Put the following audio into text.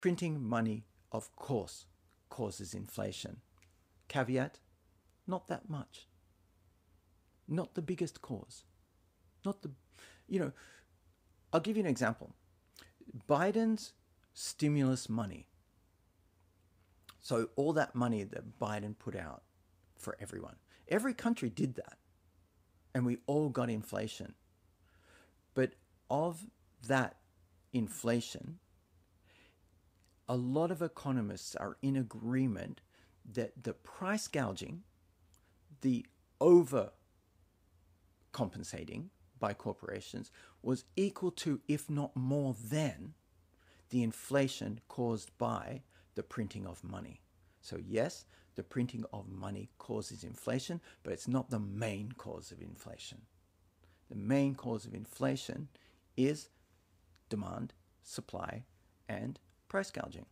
Printing money, of course, causes inflation. Caveat not that much. Not the biggest cause. Not the, you know, I'll give you an example. Biden's stimulus money. So, all that money that Biden put out for everyone, every country did that. And we all got inflation. But of that inflation, a lot of economists are in agreement that the price gouging, the over compensating by corporations, was equal to, if not more than, the inflation caused by the printing of money. So, yes, the printing of money causes inflation, but it's not the main cause of inflation. The main cause of inflation is demand, supply, and price gouging.